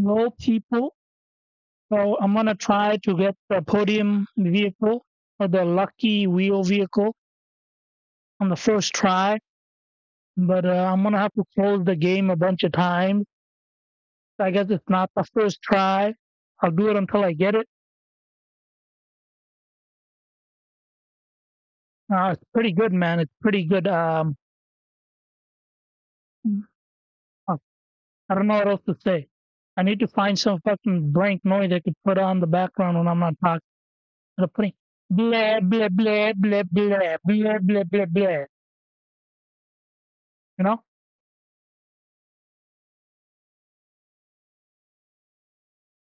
slow people. So I'm gonna try to get the podium vehicle or the lucky wheel vehicle on the first try. But uh, I'm gonna have to close the game a bunch of times. I guess it's not the first try. I'll do it until I get it. Uh, it's pretty good, man. It's pretty good. Um, I don't know what else to say. I need to find some fucking blank noise I could put on the background when I'm not talking. I'm putting blah blah blah blah blah blah blah blah blah. You know?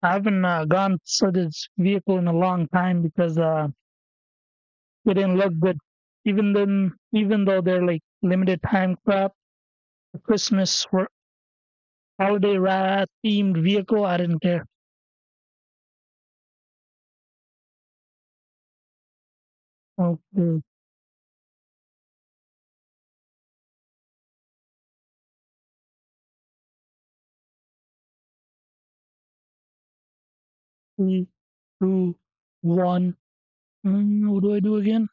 I haven't uh, gone for this vehicle in a long time because uh, it didn't look good. Even then, even though they're like limited time crap, Christmas or holiday rat themed vehicle, I didn't care. Okay. Three, two, one. Mm, what do I do again?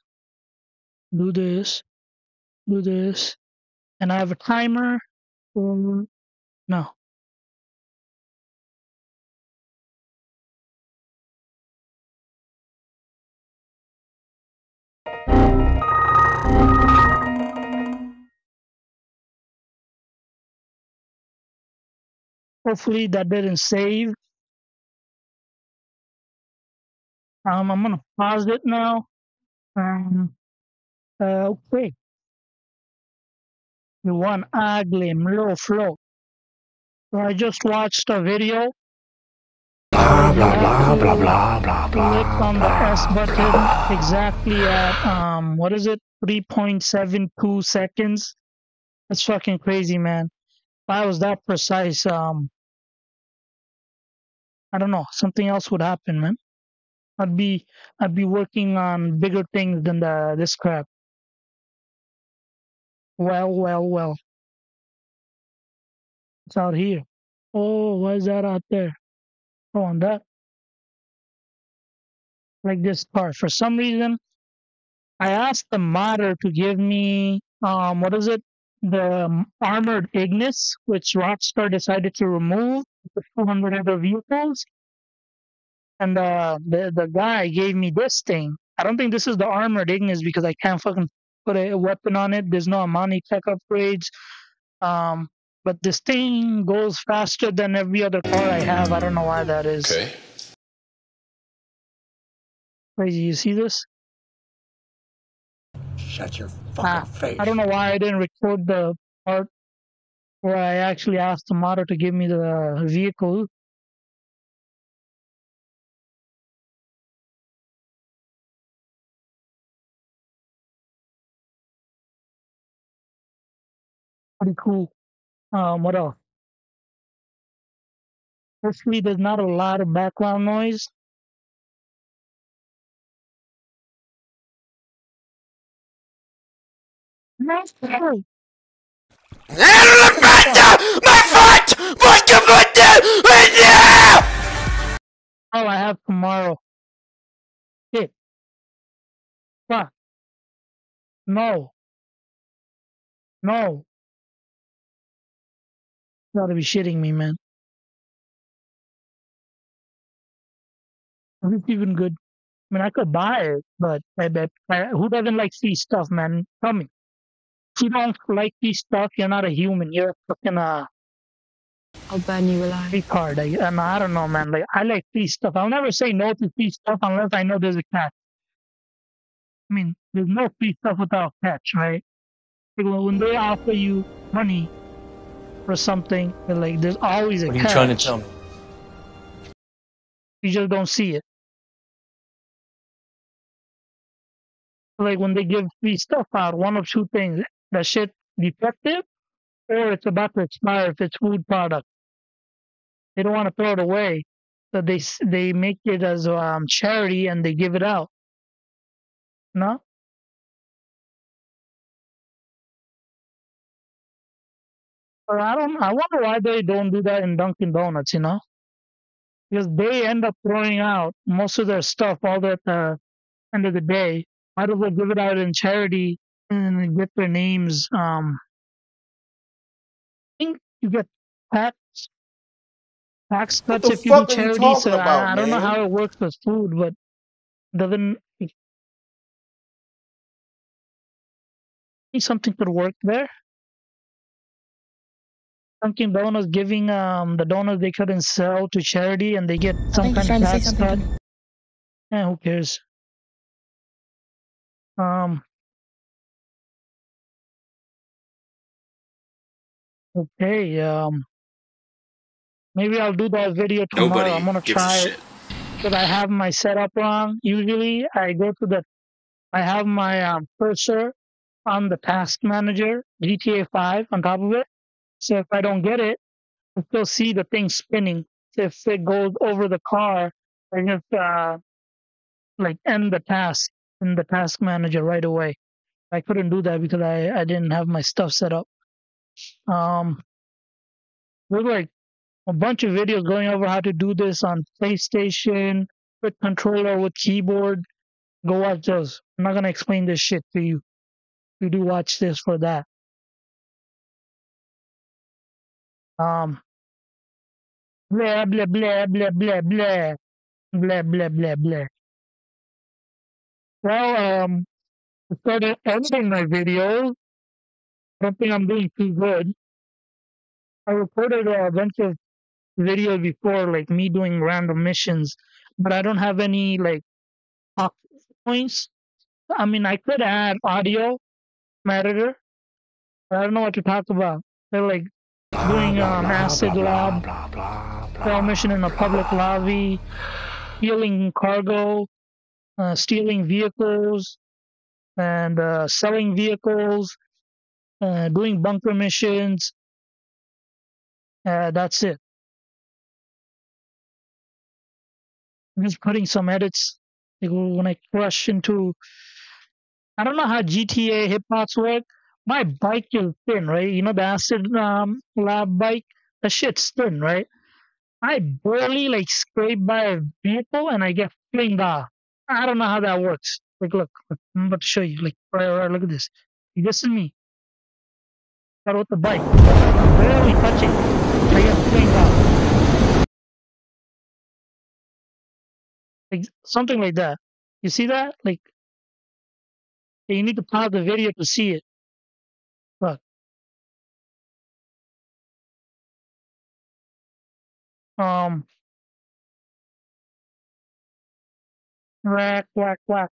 Do this, do this, and I have a timer. For... No. Hopefully that didn't save. Um, I'm gonna pause it now. Um, uh, okay. You want ugly, low flow. So I just watched a video. Blah blah You blah blah blah blah click blah on the S button blah. exactly at um what is it? 3.72 seconds. That's fucking crazy, man. If I was that precise, um I don't know, something else would happen, man. I'd be I'd be working on bigger things than the this crap. Well, well, well. It's out here. Oh, why is that out there? Oh, on that. Like this part. For some reason, I asked the modder to give me um what is it? The um, armored Ignus, which Rockstar decided to remove the 200 other vehicles. And uh, the the guy gave me this thing. I don't think this is the armored Ignus because I can't fucking put a weapon on it. There's no Imani tech upgrades. Um, but this thing goes faster than every other car I have. I don't know why that is. Okay. Crazy. You see this? Shut your Ah, face. I don't know why I didn't record the part where I actually asked the modder to give me the vehicle. Pretty cool. Um, what else? Hopefully, there's not a lot of background noise. No, sorry. Oh, I have tomorrow. Shit. Fuck. No. No. You gotta be shitting me, man. Is this even good? I mean, I could buy it, but I bet I, who doesn't like free stuff, man? Tell me. If you don't like free stuff, you're not a human. You're a fucking uh, I'll burn you alive. retard. I, and I don't know, man. Like I like free stuff. I'll never say no to free stuff unless I know there's a catch. I mean, there's no free stuff without a catch, right? Like, when when they offer you money for something, like there's always a What are you catch. trying to tell me? You just don't see it. Like when they give free stuff out, one of two things: that shit defective, or it's about to expire if it's food product. They don't want to throw it away, so they they make it as um charity and they give it out. No, I don't. I wonder why they don't do that in Dunkin' Donuts. You know, because they end up throwing out most of their stuff all at the end of the day. Might as well give it out in charity and get their names. Um, I think you get tax tax What cuts if you do fuck you charity. So about, I, I don't know how it works with food, but doesn't I something could work there. Dunkin' Donuts giving um the donuts they couldn't sell to charity and they get some kind of tax cut. something. Yeah, who cares? Um, okay. Um, maybe I'll do that video tomorrow. I'm Nobody gonna gives a try it shit. because I have my setup wrong. Usually, I go to the I have my um, cursor on the task manager GTA 5 on top of it. So if I don't get it, I still see the thing spinning. So if it goes over the car, I just uh, like end the task in the task manager right away. I couldn't do that because I, I didn't have my stuff set up. Um, there's like a bunch of videos going over how to do this on PlayStation with controller with keyboard. Go watch those. I'm not gonna explain this shit to you. You do watch this for that. Um, blah blah blah blah blah blah blah blah blah blah. Well, um, I started editing my videos. I don't think I'm doing too good. I recorded a bunch of videos before, like me doing random missions, but I don't have any like points. I mean, I could add audio, editor, I don't know what to talk about. They're like doing um, acid lab, fail mission in a public lobby, stealing cargo, uh, stealing vehicles, and uh, selling vehicles, uh, doing bunker missions. Uh, that's it. I'm just putting some edits. Like when I crush into, I don't know how GTA hitboxes work. My bike is thin, right? You know the acid um, lab bike. The shit's thin, right? I barely like scrape by a vehicle and I get flinged off. I don't know how that works. Like, look, look, I'm about to show you. Like, right, right, look at this. This is me. But with the bike, barely touching. I flinged off. Like something like that. You see that? Like, you need to pause the video to see it. Look. Um. Whack, whack, whack.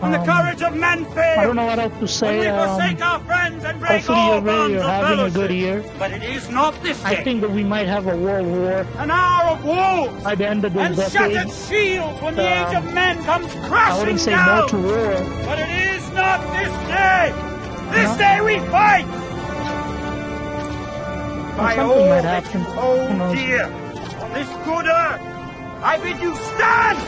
When the Um, courage of men I don't know what else to when we say. forsake Um, our friends and break hopefully all you're, bonds of having a good year. But it is not this I think that we might have a world war An hour of wolves by the end of this and decade. shattered shields when the age of Um, men comes I crashing wouldn't say down. no to war. But it is not this day. This No. day we fight. By all might happen. hold dear on this good earth, I bid you stand.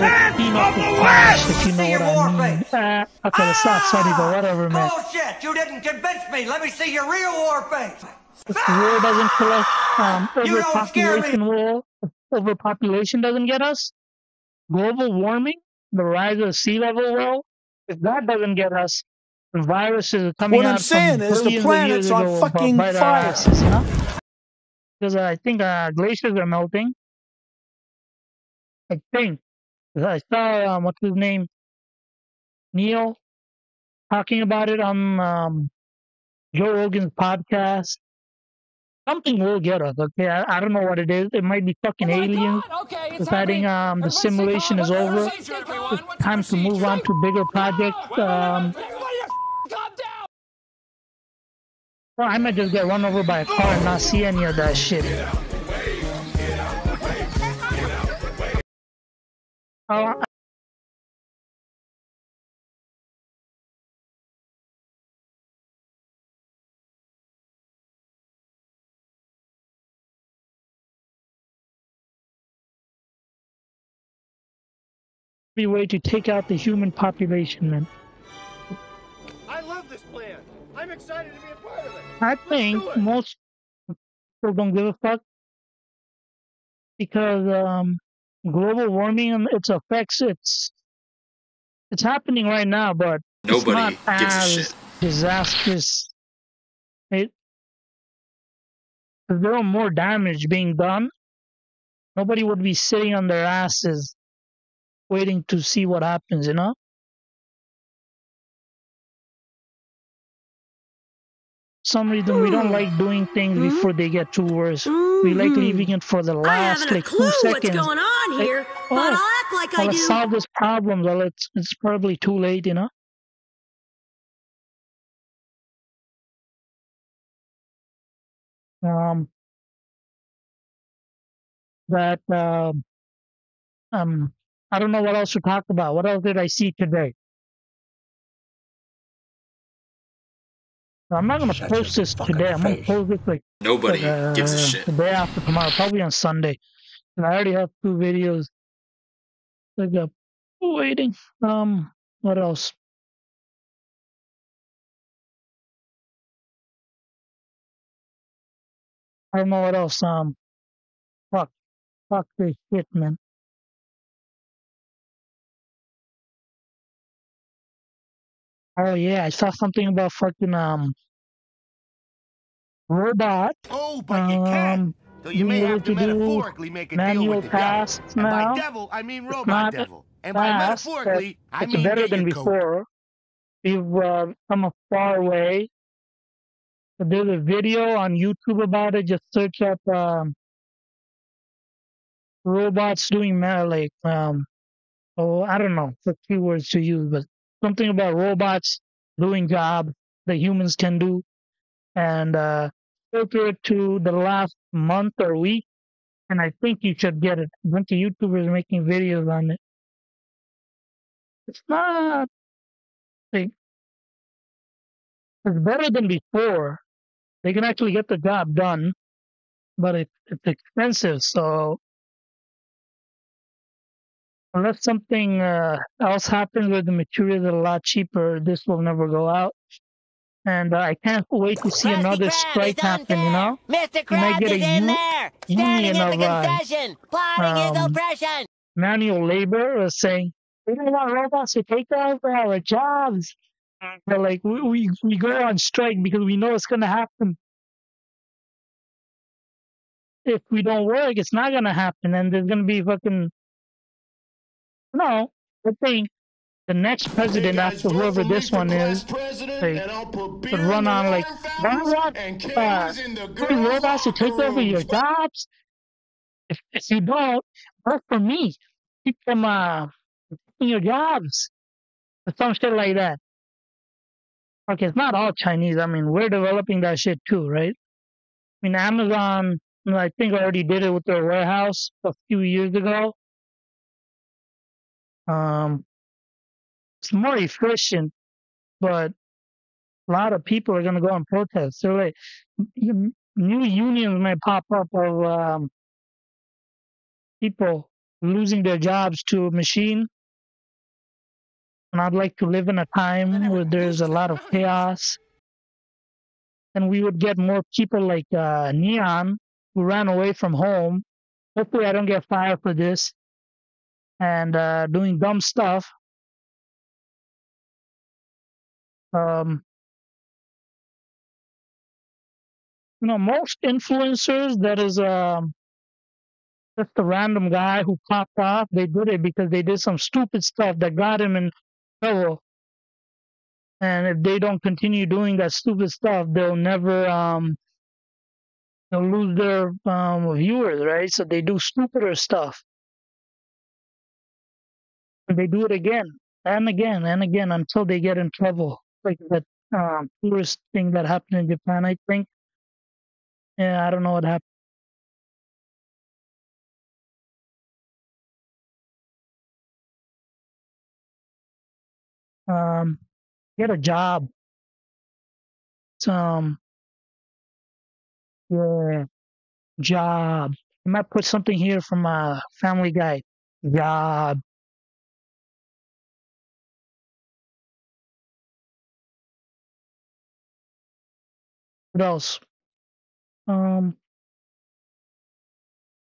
Men Team of up the with if you know what I mean. face. Uh, okay, let's not study, but whatever, man. Bullshit! You didn't convince me. Let me see your real war face. If war doesn't kill us, um, You don't scare me. overpopulation will, overpopulation doesn't get us, global warming, the rise of the sea level will, if that doesn't get us, the viruses are coming What I'm out saying from is the billions of planet's on fucking fire. asses, you know? Because I think uh, glaciers are melting. I think. I saw, um, what's his name? Neil talking about it on um, Joe Rogan's podcast. Something will get us, okay? I, I don't know what it is. It might be fucking aliens okay, deciding um, the simulation is over. It's time to move on to bigger projects. Um, well, I might just get run over by a car and not see any of that shit. Uh, be way to take out the human population, man. I love this plan. I'm excited to be a part of it. I think most people don't give a fuck because um, global warming and its effects it's it's happening right now, but it's Nobody not gives a shit. disastrous. It if there were more damage being done, nobody would be sitting on their asses waiting to see what happens. You know. Some reason we don't like doing things Hmm? before they get too worse. We like Mhm. leaving it for the last like two clue what's going on Like, here, oh, but I'll act like well, I let's do. solve this problem. Well, it's it's probably too late, you know. Um, that um, um, I don't know what else to talk about. What else did I see today? I'm not gonna Shut post this today. I'm gonna post this like Nobody uh, gives a shit. the day after tomorrow, probably on Sunday. And I already have two videos. Like uh, waiting. Um, what else? I don't know what else. Um, fuck, fuck this shit, man. Oh yeah, I saw something about fucking um robot Oh, but you can't. um So you may have to metaphorically make a deal manual with the devil. tasks And by devil, I mean robot not devil. And by fast, metaphorically, I mean better than your coat. before. We've uh, come a far way. There's a video on YouTube about it. Just search up um, robots doing ma- like um oh I don't know the keywords to use, but something about robots doing job that humans can do, and uh, filter it to the last month or week, and I think you should get it. A bunch of YouTubers making videos on it. It's not like it's better than before. They can actually get the job done, but it, it's expensive. So unless something uh, else happens where the materials are a lot cheaper, this will never go out. And uh, I can't wait to see Krusty another Krab strike happen. You know. Mr. Krabs is in there, standing at the of, concession, plotting his um, oppression. manual labor is saying we don't want robots to take over our jobs. They're like we, we we go on strike because we know it's gonna happen. If we don't work, it's not gonna happen, and there's gonna be fucking no. I think the next president after whoever this one is, like, would run on like, "Why want uh, robots to take over your jobs? If if you don't, work for me. Keep them uh your jobs." Or some shit like that. Okay, it's not all Chinese. I mean, we're developing that shit too, right? I mean, Amazon, I think already did it with their warehouse a few years ago. Um, it's more efficient, but a lot of people are gonna go and protest. So like, you- new unions may pop up of um, people losing their jobs to a machine. And I'd like to live in a time where there's a lot of chaos. And we would get more people like uh, Neon who ran away from home. Hopefully, I don't get fired for this and uh, doing dumb stuff. Um, you know, most influencers that is um, just a random guy who popped off. They did it because they did some stupid stuff that got him in trouble. And if they don't continue doing that stupid stuff, they'll never um they'll lose their um viewers, right? So they do stupider stuff. They do it again and again and again until they get in trouble. Like that um tourist thing that happened in Japan, I think. Yeah, I don't know what happened. Um get a job. Some yeah, job. I might put something here from a family guy. Job. What else? Um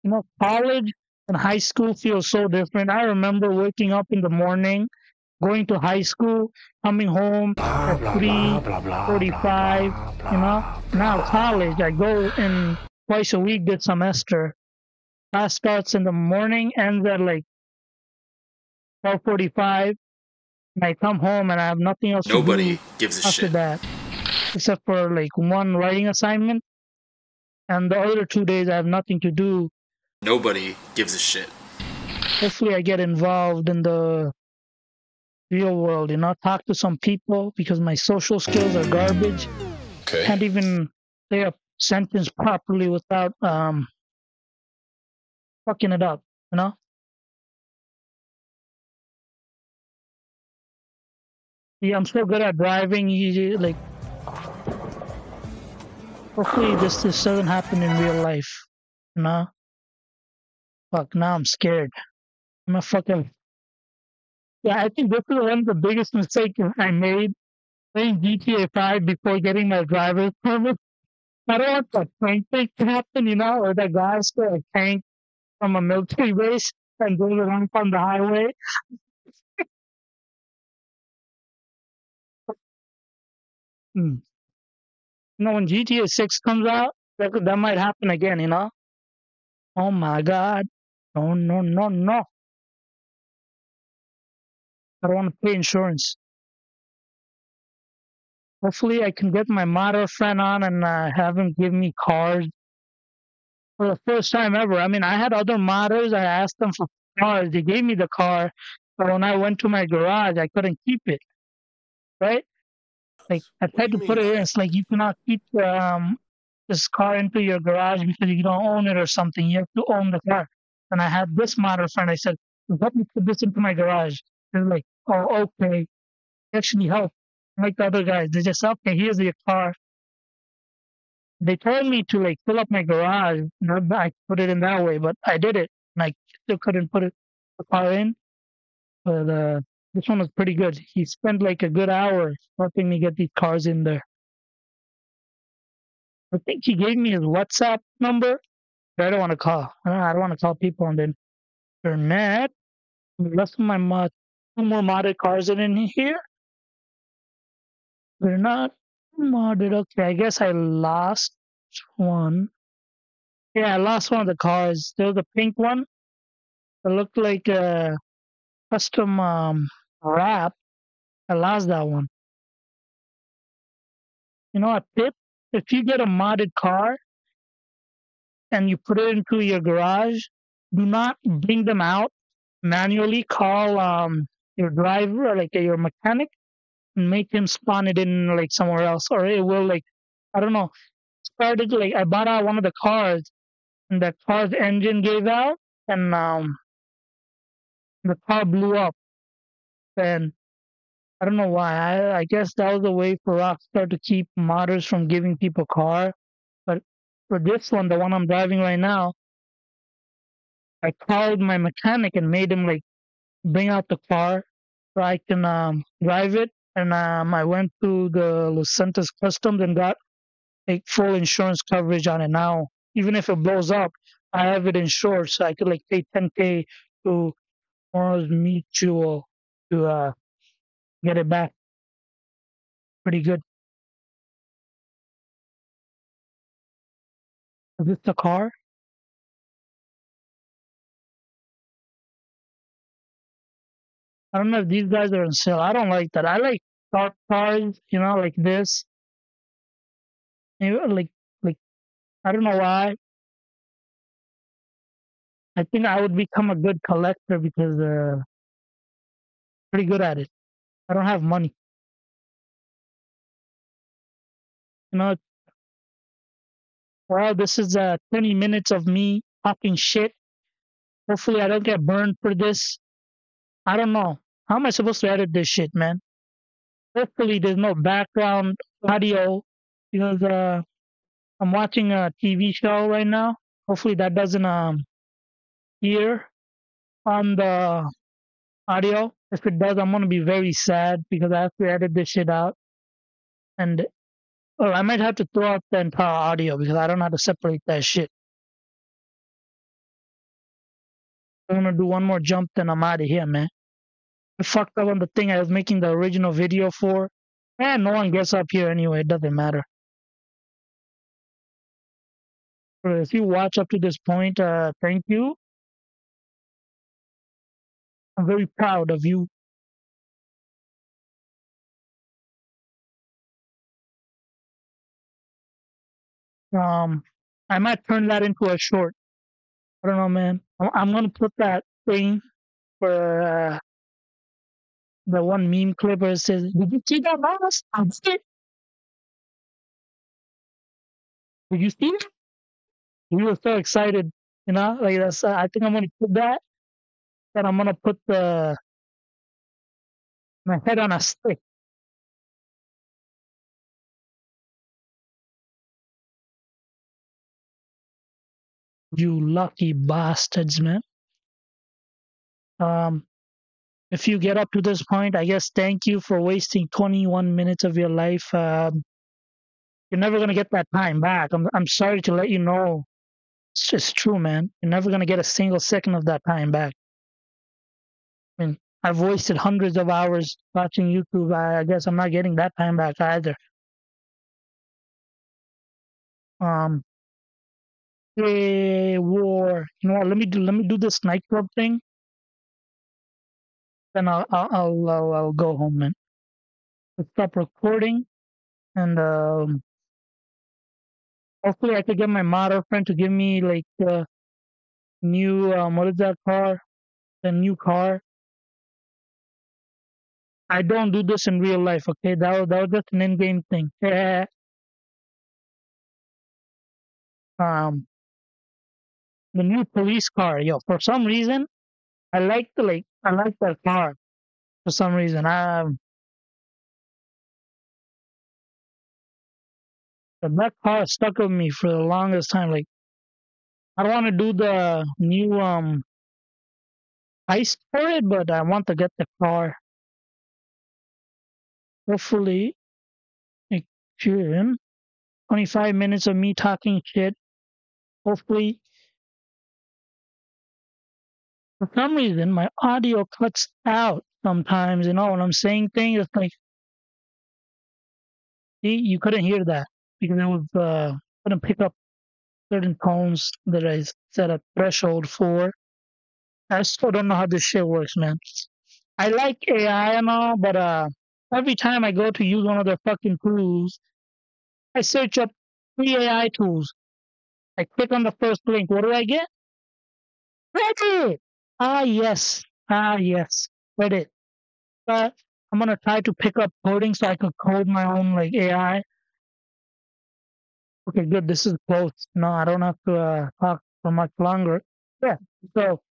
You know, college and high school feels so different. I remember waking up in the morning, going to high school, coming home Blah, at blah, three blah, blah, blah, forty-five. blah, blah, You know, blah, now college, I go in twice a week this semester. Class starts in the morning, ends at like twelve forty-five. And I come home and I have nothing else to Nobody do gives a after shit. that, except for like one writing assignment. And the other two days, I have nothing to do. Nobody gives a shit. Hopefully, I get involved in the real world. You know, talk to some people because my social skills are garbage. Okay. Can't even say a sentence properly without um fucking it up. You know. Yeah, I'm so good at driving. Like. Hopefully, this this doesn't happen in real life. You know. Fuck. Now I'm scared. I'm a fucking. Yeah, I think this is one of the biggest mistakes I made playing GTA 5 before getting my driver's permit. I don't want that tank thing to happen, you know, or that guys stole a tank from a military base and it around on the highway. Hmm. Know, when GTA 6 comes out, that, that might happen again, you know? Oh my god. No, no, no, no. I don't want to pay insurance. Hopefully, I can get my modder friend on and uh, have him give me cars for the first time ever. I mean, I had other models. I asked them for cars. They gave me the car, but when I went to my garage, I couldn't keep it. Right? Like I tried to put it in. It's like you cannot keep um this car into your garage because you don't own it or something. You have to own the car. And I had this modder friend. I said, "Let me put this into my garage." They're like, "Oh, okay." Actually, help. Like the other guys, they just okay. Here's your car. They told me to like fill up my garage. Not that I put it in that way, but I did it. And I still couldn't put it the car in. But uh, this one was pretty good. He spent like a good hour helping me get these cars in there. I think he gave me his WhatsApp number. I don't want to call. I don't, want to call people and then they're of my mod, two more modded cars in here. They're not modded. Okay, I guess I lost one. Yeah, I lost one of the cars. There was a pink one. It looked like a custom um, wrap. I lost that one. You know, a tip: if you get a modded car and you put it into your garage, do not bring them out manually. Call um, your driver or like your mechanic and make him spawn it in like somewhere else, or it will like I don't know. Started like I bought out one of the cars, and the car's engine gave out, and um, the car blew up. And I don't know why. I, I guess that was a way for Rockstar to keep modders from giving people car. But for this one, the one I'm driving right now, I called my mechanic and made him like bring out the car so I can um, drive it. And um, I went to the Santos Customs and got like full insurance coverage on it now. Even if it blows up, I have it insured, so I could like pay 10k to Mors Mutual to uh, get it back. Pretty good. Is this the car? I don't know if these guys are on sale. I don't like that. I like dark cars, you know, like this. Know, like, like I don't know why. I think I would become a good collector because uh, pretty good at it. I don't have money. You know, well, this is uh 20 minutes of me talking shit. Hopefully, I don't get burned for this. I don't know. How am I supposed to edit this shit, man? Hopefully, there's no background audio because uh, I'm watching a TV show right now. Hopefully, that doesn't um hear on the audio. If it does, I'm gonna be very sad because I have to edit this shit out. And well, I might have to throw out the entire audio because I don't know how to separate that shit. I'm gonna do one more jump, then I'm out of here, man. I fucked up on the thing I was making the original video for. And no one gets up here anyway, it doesn't matter. If you watch up to this point, uh, thank you. I'm very proud of you. Um, I might turn that into a short. I don't know, man. I'm, gonna put that thing for uh, the one meme clip where it says, "Did you see that mouse? I did. Did you see it?" We were so excited, you know. Like that's. Uh, I think I'm gonna put that. Then I'm gonna put the my head on a stick. You lucky bastards, man. Um, if you get up to this point, I guess thank you for wasting 21 minutes of your life. Um, you're never gonna get that time back. I'm I'm sorry to let you know. It's just true, man. You're never gonna get a single second of that time back. I mean, I've wasted hundreds of hours watching YouTube. I, guess I'm not getting that time back either. Um, hey, war. You know what? Let me do. Let me do this nightclub thing. Then I'll I'll I'll, I'll, go home, man. Let's stop recording, and um, hopefully I could get my modder friend to give me like the new um, what is that car? The new car. I don't do this in real life, okay? That was, that was just an in-game thing. um, the new police car, yo. For some reason, I like the like I like that car. For some reason, um, that car stuck with me for the longest time. Like, I don't want to do the new um heist for it, but I want to get the car. Hopefully, in 25 minutes of me talking shit. Hopefully, for some reason, my audio cuts out sometimes. You know, when I'm saying things, it's like, see, you couldn't hear that because it was uh couldn't pick up certain tones that I set a threshold for. I still don't know how this shit works, man. I like AI and all, but uh, every time I go to use one of their fucking tools, I search up free AI tools. I click on the first link. What do I get? Reddit. Ah yes, ah yes, Reddit. But I'm gonna try to pick up coding so I could code my own like AI. Okay, good. This is close. No, I don't have to uh, talk for much longer. Yeah. So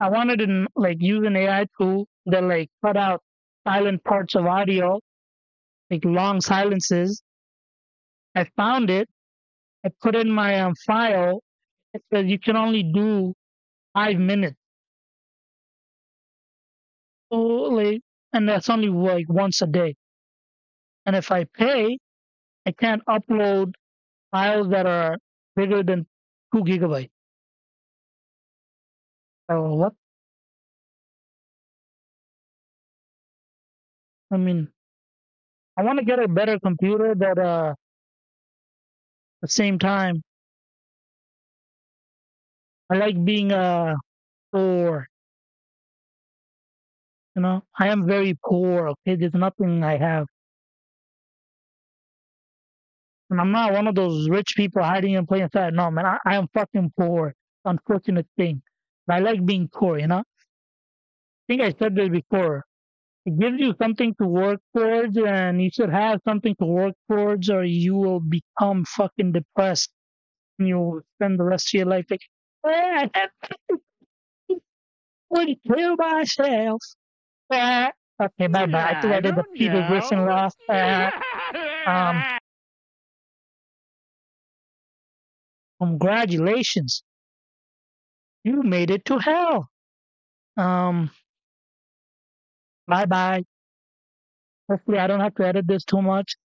I wanted to like use an AI tool that like cut out silent parts of audio, like long silences. I found it. I put in my um, file. It says you can only do five minutes. So like, and that's only like once a day. And if I pay, I can't upload files that are bigger than two gigabytes. So what? I mean, I want to get a better computer, but uh, at the same time, I like being uh poor. You know, I am very poor. Okay, there's nothing I have, and I'm not one of those rich people hiding in plain sight. No, man, I, I am fucking poor. Unfortunate thing, but I like being poor. You know, I think I said this before. It gives you something to work towards, and you should have something to work towards, or you will become fucking depressed. And you'll spend the rest of your life like, "Eh, I have to kill myself. Eh." Okay, bye bye. I think I did the Peter Griffin laugh. Eh. Um, congratulations, you made it to hell. Um, bye bye. Hopefully, I don't have to edit this too much.